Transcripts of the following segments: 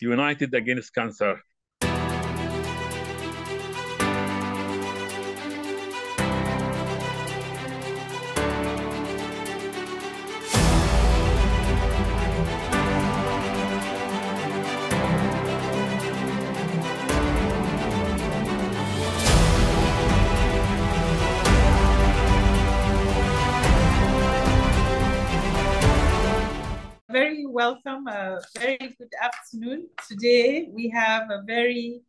united against cancer. Welcome, a very good afternoon. Today we have a very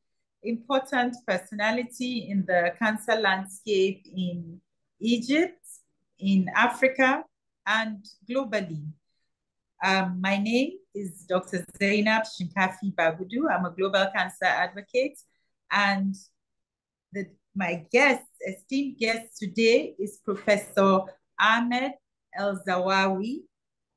important personality in the cancer landscape in Egypt, in Africa, and globally. Um, my name is Dr. Zainab Shinkafi Bagudu. I'm a global cancer advocate. And the, my guest, esteemed guest today is Professor Ahmed Elzawawy,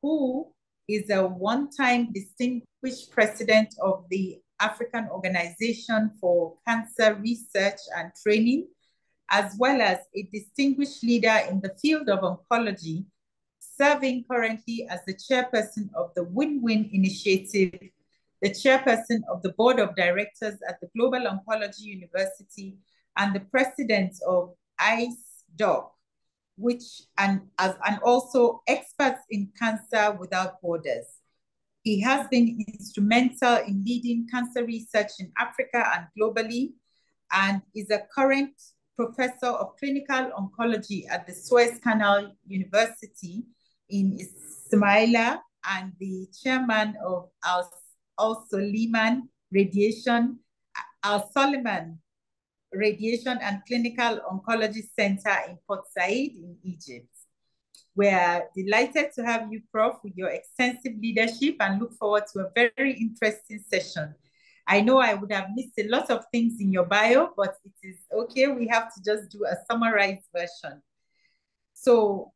who is a one-time distinguished president of the African Organization for Cancer Research and Training, as well as a distinguished leader in the field of oncology, serving currently as the chairperson of the Win-Win Initiative, the chairperson of the board of directors at the Global Oncology University, and the president of ICE-DOC, which and as and also experts in cancer without borders. He has been instrumental in leading cancer research in Africa and globally, and is a current professor of clinical oncology at the Suez Canal University in Ismailia and the chairman of Al, Al Radiation, Al Suleiman Radiation and Clinical Oncology Center in Port Said in Egypt. We're delighted to have you, Prof, with your extensive leadership and look forward to a very interesting session. I know I would have missed a lot of things in your bio, but it is okay. We have to just do a summarized version. So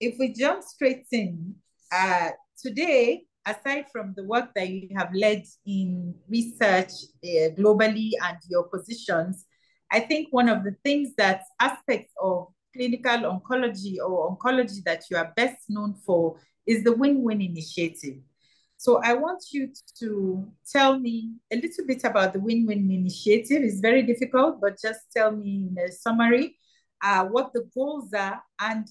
if we jump straight in, uh, today, aside from the work that you have led in research uh, globally and your positions, I think one of the things that aspects of clinical oncology or oncology that you are best known for is the win-win initiative. So I want you to tell me a little bit about the win-win initiative. It's very difficult, but just tell me in a summary uh, what the goals are and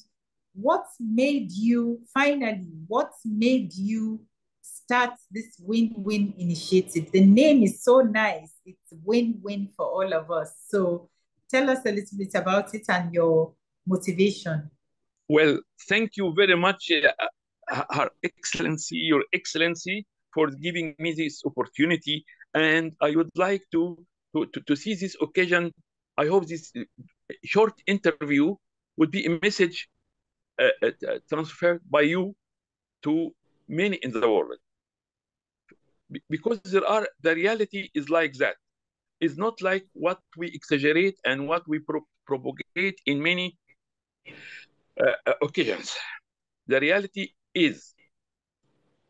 what made you finally, what made you start this win-win initiative. The name is so nice. It's win-win for all of us. So tell us a little bit about it and your motivation. Well, thank you very much, uh, Her Excellency, Your Excellency, for giving me this opportunity. And I would like to, to, to, to see this occasion. I hope this short interview would be a message uh, uh, transferred by you to many in the world because there are the reality is like that. It's not like what we exaggerate and what we pro propagate in many uh, occasions. The reality is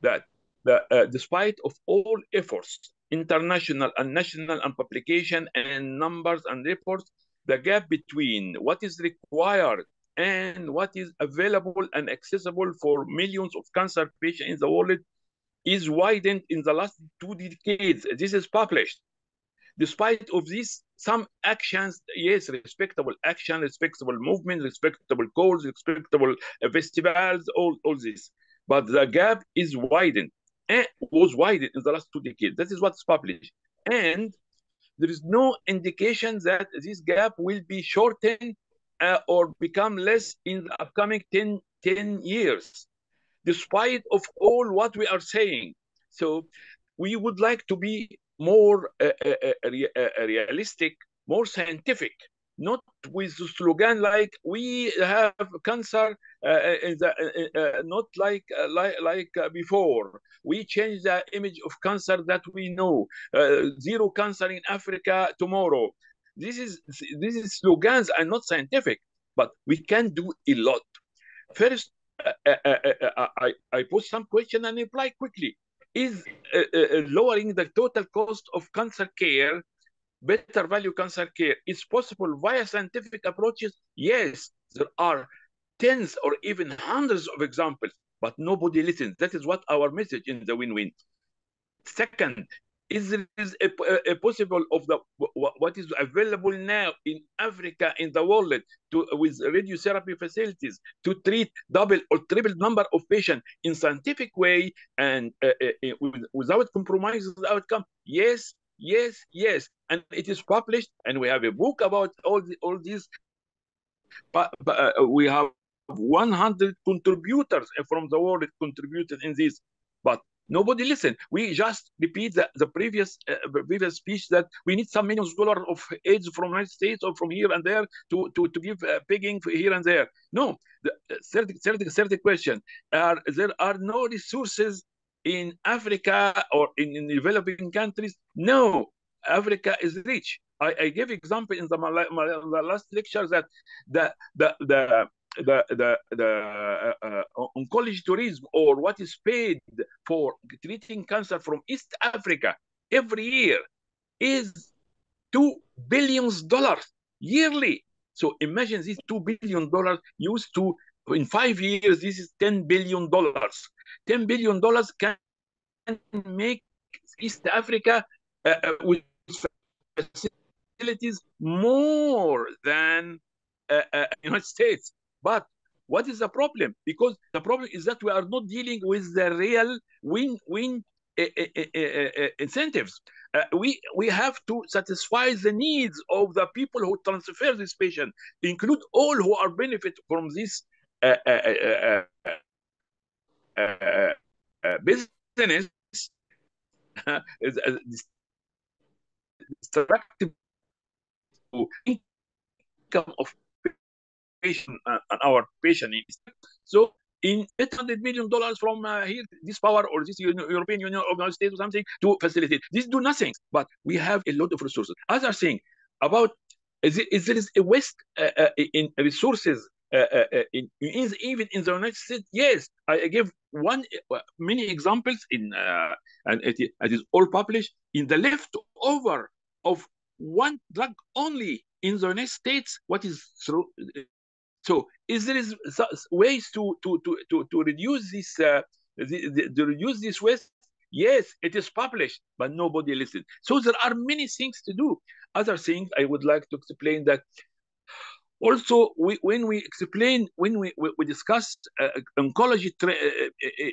that the, uh, despite of all efforts international and national and publication and numbers and reports the gap between what is required and what is available and accessible for millions of cancer patients in the world is widened in the last two decades. This is published. Despite of this, some actions, yes, respectable action, respectable movement, respectable goals, respectable festivals, all, all this. But the gap is widened and was widened in the last two decades. That is what's published. And there is no indication that this gap will be shortened uh, or become less in the upcoming 10, 10 years despite of all what we are saying. So we would like to be more uh, uh, uh, uh, uh realistic, more scientific, not with the slogan like we have cancer, uh, the, not like like, like before. We change the image of cancer that we know. zero cancer in Africa tomorrow. This is this is slogans are not scientific, but we can do a lot. First, Uh, uh, uh, I, I put some question and reply quickly. Is lowering the total cost of cancer care, better value cancer care, is possible via scientific approaches? Yes, there are tens or even hundreds of examples, but nobody listens. That is what our message in the win-win. Second, is there is a, a, possible of the what is available now in Africa in the world to with radiotherapy facilities to treat double or triple number of patients in scientific way and uh, uh, without compromising the outcome? Yes, yes, yes, and it is published, and we have a book about all the, all these. But, but uh, we have 100 contributors from the world contributed in this, but Nobody listened. We just repeat the, the previous uh, previous speech that we need some millions of dollars of aids from United States or from here and there to to, to give uh, pegging here and there. No, the third, third, third question: Are there are no resources in Africa or in, in developing countries? No, Africa is rich. I, I gave example in the, my, my, the last lecture that the the the the the the uh, uh, oncology tourism or what is paid for treating cancer from East Africa every year is two billions dollars yearly. So imagine this two billion dollars used to in five years. This is ten billion dollars. Ten billion dollars can make East Africa uh, uh with facilities more than uh, uh, United States. But what is the problem? Because the problem is that we are not dealing with the real win-win uh, uh, uh, incentives. we we have to satisfy the needs of the people who transfer this patient, include all who are benefit from this business. destructive income of patient uh, our patient. So in 800 million dollars from uh, here, this power or this European Union or United States or something to facilitate. This do nothing, but we have a lot of resources. Other thing about is, there is a waste uh, uh, in resources uh, uh, in, in, even in the United States. Yes, I give one many examples in and it, it is all published in the leftover of one drug only in the United States. What is through so is there is ways to to to to, to reduce this uh, the, the, to reduce this waste? Yes, it is published, but nobody listens. So there are many things to do. Other things I would like to explain that also we, when we explain when we, we, we discuss uh, oncology uh,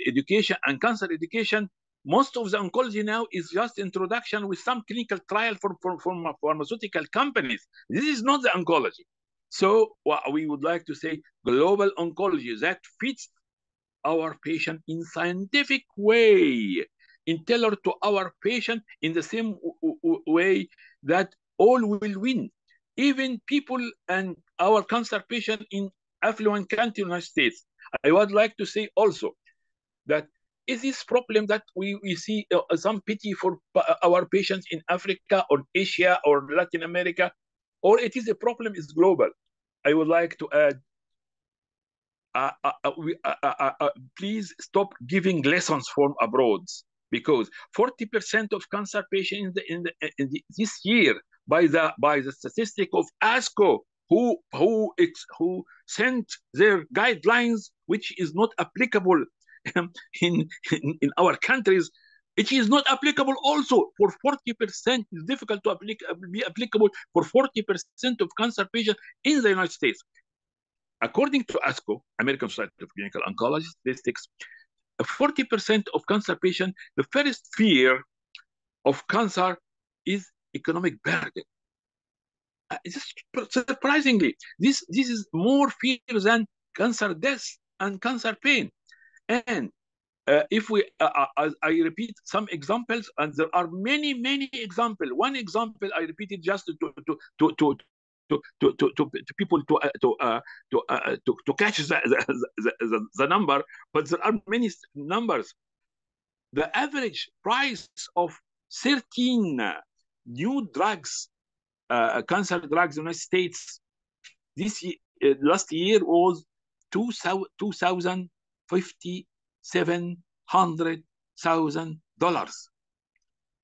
education and cancer education most of the oncology now is just introduction with some clinical trial for, for pharmaceutical companies this is not the oncology so we would like to say, global oncology that fits our patient in scientific way, in tailored to our patient in the same way that all will win. Even people and our cancer patient in affluent country in United States. I would like to say also that is this problem that we, we see uh, some pity for our patients in Africa or Asia or Latin America, or it is a problem is global. I would like to add, uh, uh, uh we, uh, uh, please stop giving lessons from abroad because 40% of cancer patients in, the, in, the, in the, this year by the by the statistic of ASCO who who who sent their guidelines which is not applicable in, in, in our countries it is not applicable also for 40%. It's difficult to be applicable for 40% of cancer patients in the United States. According to ASCO, American Society of Clinical Oncology statistics, 40% of cancer patients, the first fear of cancer is economic burden. Uh, surprisingly, this, this is more fear than cancer death and cancer pain. And uh, if we, uh, uh I repeat some examples, and there are many, many examples. One example I repeated just to to to to to, to, to, to, people to uh, to, uh, to, uh, to to catch the the, the, the number, but there are many numbers. The average price of 13 new drugs, cancer drugs in the United States, this last year was 2,050 $700,000.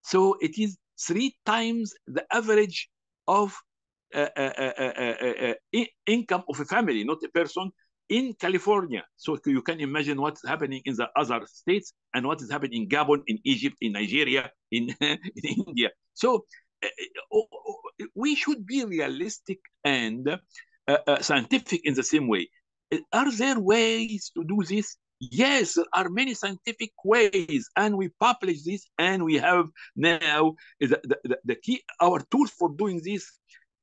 So it is three times the average of uh, uh, uh, income of a family, not a person. in California. So you can imagine what's happening in the other states and what is happening in Gabon, in Egypt, in Nigeria, in, in India. So uh, we should be realistic and uh, uh, scientific in the same way. Are there ways to do this? Yes, there are many scientific ways, and we publish this, and we have now the, the, the key. Our tools for doing this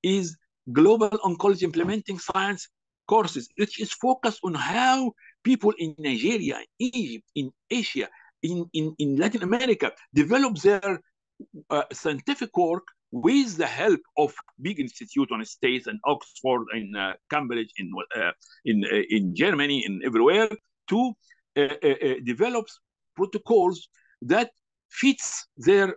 is global oncology implementing science courses, which is focused on how people in Nigeria, in Egypt, in Asia, in, in, in Latin America develop their uh, scientific work with the help of big institutes on states and Oxford and uh, Cambridge in uh, in uh, in Germany and everywhere to uh, uh, develop protocols that fits their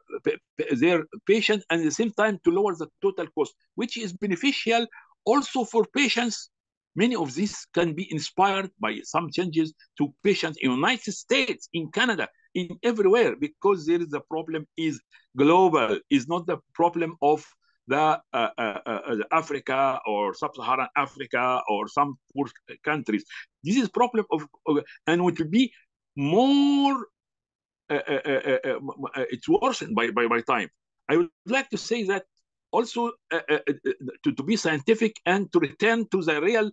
their patient and at the same time to lower the total cost, which is beneficial also for patients. Many of these can be inspired by some changes to patients in United States, in Canada, in everywhere, because there is a problem is global, is not the problem of the uh, uh, uh, Africa or sub-Saharan Africa or some poor countries. This is problem of, of and it will be more uh, uh, uh, it's worsened by, by, by time. I would like to say that also to, to be scientific and to return to the real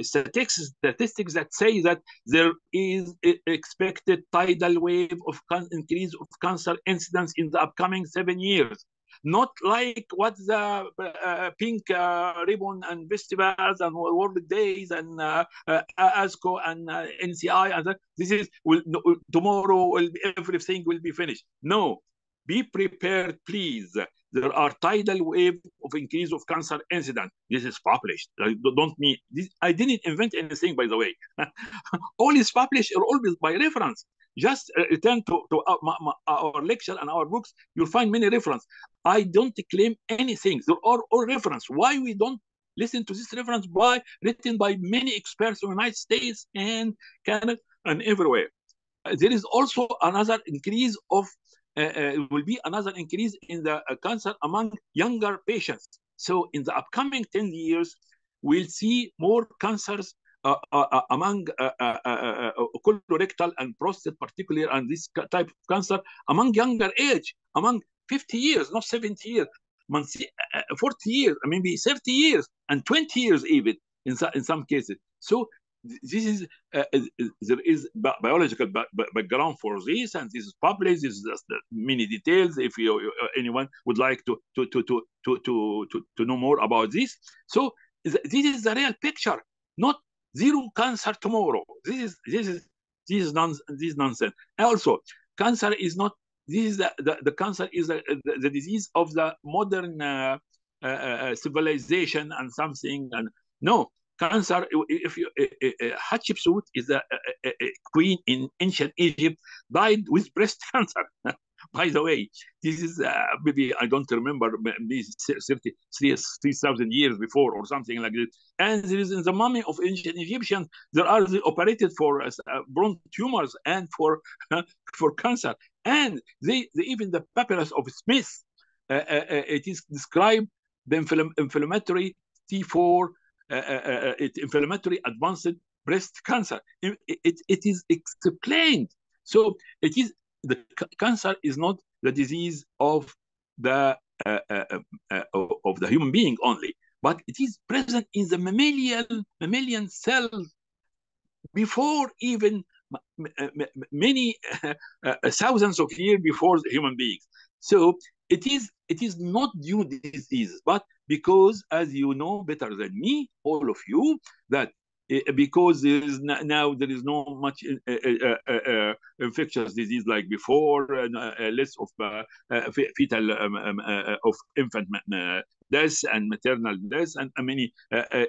statistics, statistics that say that there is expected tidal wave of increase of cancer incidence in the upcoming seven years not like what the uh, pink uh, ribbon and festivals and world days and uh, uh ASCO and NCI and that. this is will tomorrow will be, everything will be finished. No, be prepared, please. There are tidal wave of increase of cancer incident. This is published. I Don't mean this. I didn't invent anything, by the way. all is published or always by reference. Just uh, return to, to our, our, lecture and our books. You'll find many reference. I don't claim anything. There are all reference. Why we don't listen to this reference by written by many experts in the United States and Canada and everywhere. There is also another increase of uh, uh, will be another increase in the uh, cancer among younger patients. So in the upcoming 10 years, we'll see more cancers uh, uh, uh, among colorectal and prostate particularly and this type of cancer among younger age, among 50 years, not 70 years, 40 years, maybe 30 years, and 20 years even in, in some cases. So this is uh, there is biological background for this, and this is published. This is just many details. If you, anyone would like to to to to to to to know more about this, so this is the real picture, not zero cancer tomorrow. This is this is this is this is nonsense. Also, cancer is not this is the, the, the cancer is the, the, the, disease of the modern uh, uh, uh, civilization and something and no cancer if you Hatshepsut is a, a, a, queen in ancient Egypt died with breast cancer by the way, this is uh, maybe I don't remember maybe 30, 3,000 years before or something like this. And there is in the mummy of ancient Egyptians, there are the operated for uh, tumors and for for cancer. And they, they even the papyrus of Smith, uh, uh, uh, it is described the inflammatory T4, Uh, uh, uh, it inflammatory advanced breast cancer. It, it, it is explained. So it is the cancer is not the disease of the uh, uh, uh, of the human being only, but it is present in the mammalian mammalian cells before even many thousands of years before the human beings. So it is it is not new disease, but because as you know better than me, all of you, that because there is now there is no much uh, uh, uh, infectious disease like before, less of fetal um, um, of infant death and maternal death and many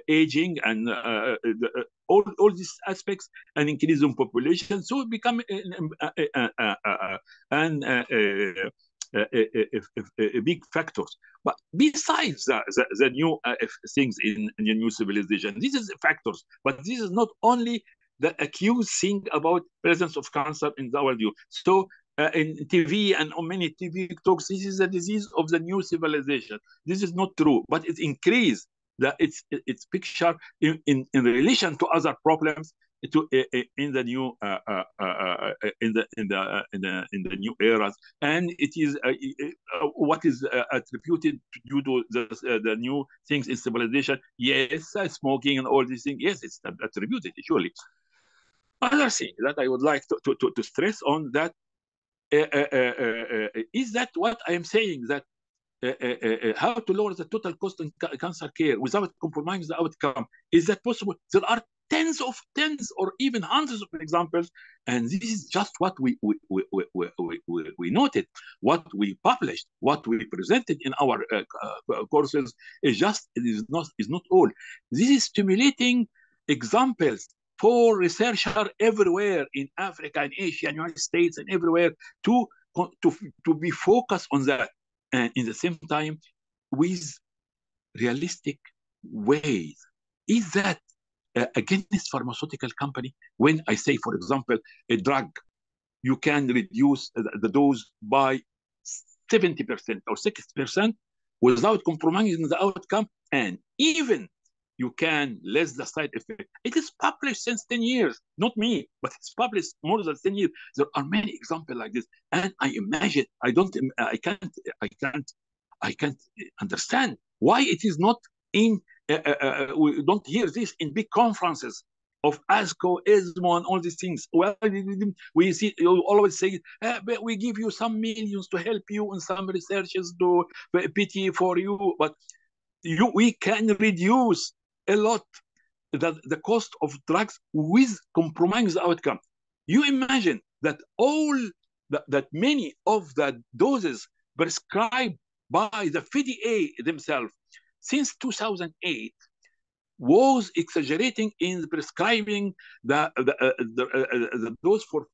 aging and the, all, all these aspects and increase in population. So it become an big factors. But besides the, the, the new uh, things in, in, the new civilization, this is factors. But this is not only the accused thing about presence of cancer in our view. So uh, in TV and on many TV talks, this is a disease of the new civilization. This is not true, but it increased that its its picture in, in, in relation to other problems to eh, eh, in the new uh, uh, uh, uh eh, in the in the uh, in the in the new eras, and it is uh, what is attributed due to the the new things in civilization. Yes, smoking and all these things. Yes, it's attributed surely. Other thing that I would like to to, to, to stress on that is that what I am saying that uh, uh, uh, how to lower the total cost in ca cancer care without compromising the outcome. Is that possible? There are tens of tens or even hundreds of examples, and this is just what we we, we, we, we, we noted, what we published, what we presented in our uh, uh, courses is just it is not is not all. This is stimulating examples for researchers everywhere in Africa and Asia and United States and everywhere to to to be focused on that and in the same time with realistic ways. Is that uh, against pharmaceutical company? When I say, for example, a drug, you can reduce the dose by 70% or 60% without compromising the outcome, and even you can less the side effect. It is published since 10 years, not me, but it's published more than 10 years. There are many examples like this. And I imagine, I don't, I can't, I can't, I can't understand why it is not in, Uh, uh, uh, we don't hear this in big conferences of ASCO, ESMO, and all these things. Well, we see you always say, eh, we give you some millions to help you, and some researchers do pity for you, but you we can reduce a lot the, the cost of drugs with compromising the outcome. You imagine that all the, that many of the doses prescribed by the FDA themselves since 2008 was exaggerating in prescribing the the, uh, the, uh, the dose for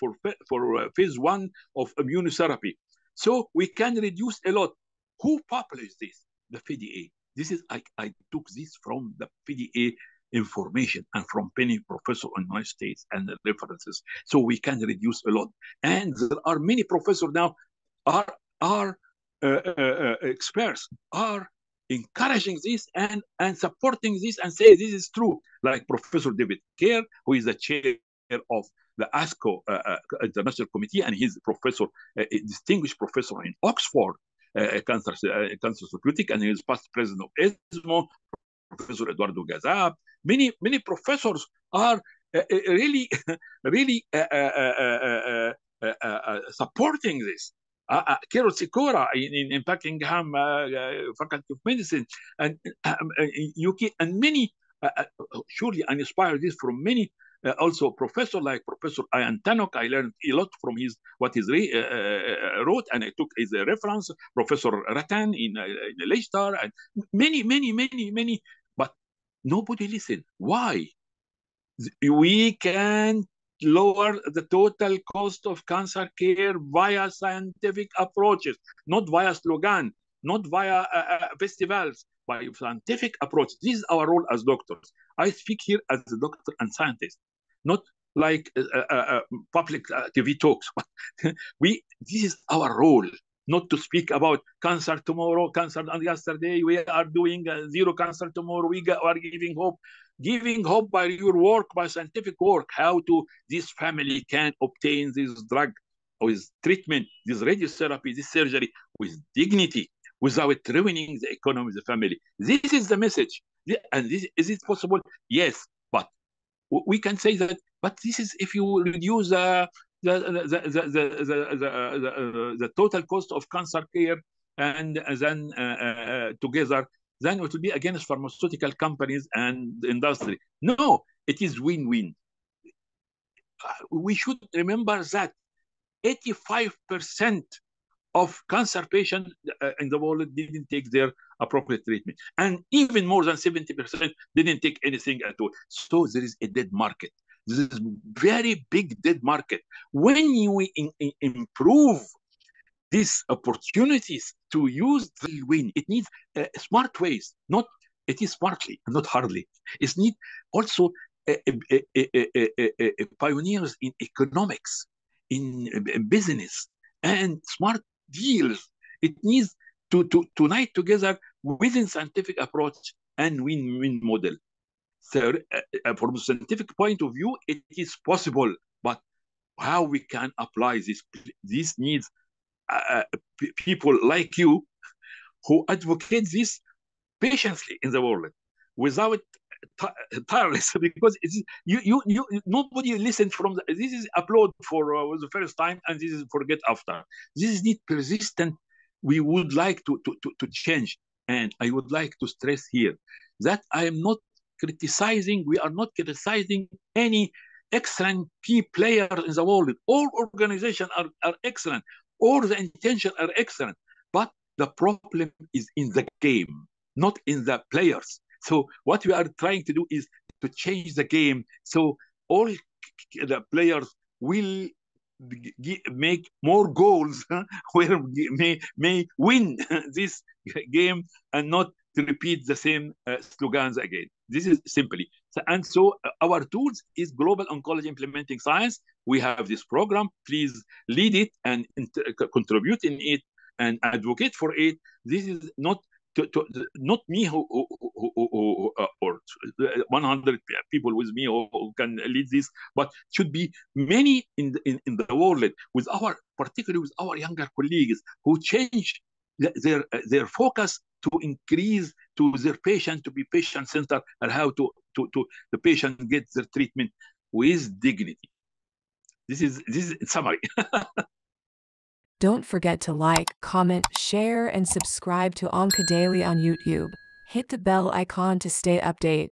for for uh, phase one of immunotherapy. So we can reduce a lot. Who published this? The FDA. This is I, I took this from the FDA information and from many professors in my States and the references. So we can reduce a lot. And there are many professors now are are uh, uh, uh, experts are encouraging this and and supporting this and say this is true. Like Professor David Kerr, who is the chair of the ASCO uh, uh International Committee, and he's a professor, a distinguished professor in Oxford cancer, cancer therapeutic, and he's past president of ESMO, Professor Eduardo Cazap. Many, many professors are really, really supporting this. Uh, uh, Karol Sikora in, in, in Buckingham uh, Faculty of Medicine, and um, UK, and many, surely I inspired this from many uh, also professor like Professor Ian Tannock. I learned a lot from his what he uh, uh, wrote, and I took his reference. Professor Ratan in, in Leicester, and many, many, many, many. But nobody listened. Why? We can lower the total cost of cancer care via scientific approaches, not via slogan, not via uh, uh, festivals, by scientific approach. This is our role as doctors. I speak here as a doctor and scientist not like uh, uh, uh public uh, TV talks. we this is our role, not to speak about cancer tomorrow, cancer and yesterday. We are doing zero cancer tomorrow. We are giving hope, giving hope by your work, by scientific work, how to this family can obtain this drug or this treatment, this radiotherapy, this surgery with dignity, without ruining the economy of the family. This is the message. And this, is it possible? Yes, but we can say that, but this is if you reduce the the the the the, the, the, uh, the total cost of cancer care and then uh, uh, together, then it will be against pharmaceutical companies and industry. No, it is win-win. We should remember that 85% of cancer patients uh, in the world didn't take their appropriate treatment. And even more than 70% didn't take anything at all. So there is a dead market. This is very big dead market. When you improve these opportunities to use the win, it needs uh, smart ways, not it is smartly, not hardly. It needs also uh, uh, uh, uh, pioneers in economics, in, in business, and smart deals. It needs to, to, unite together within scientific approach and win-win model. So, uh, from a scientific point of view, it is possible, but how we can apply this? This needs uh, people like you who advocate this patiently in the world without tireless because it's you you you nobody listened from the, this is upload for uh, the first time and this is forget after. This is need persistent. We would like to, to to to change and i would like to stress here that i am not criticizing we are not criticizing any excellent key players in the world. All organizations are, are excellent all the intention are excellent but the problem is in the game not in the players so what we are trying to do is to change the game so all the players will make more goals where may may win this game and not to repeat the same uh, slogans again. This is simply so, and so uh, our tools is global oncology implementing science. We have this program. Please lead it and contribute in it and advocate for it. This is not to, to, not me who, who, who, who uh, or 100 people with me who, who, can lead this, but should be many in the, in, in the world with our, particularly with our younger colleagues who change their their focus to increase to their patient to be patient centered and how to, to, to the patient get their treatment with dignity. This is this is summary. Don't forget to like, comment, share, and subscribe to OncoDaily on YouTube. Hit the bell icon to stay update.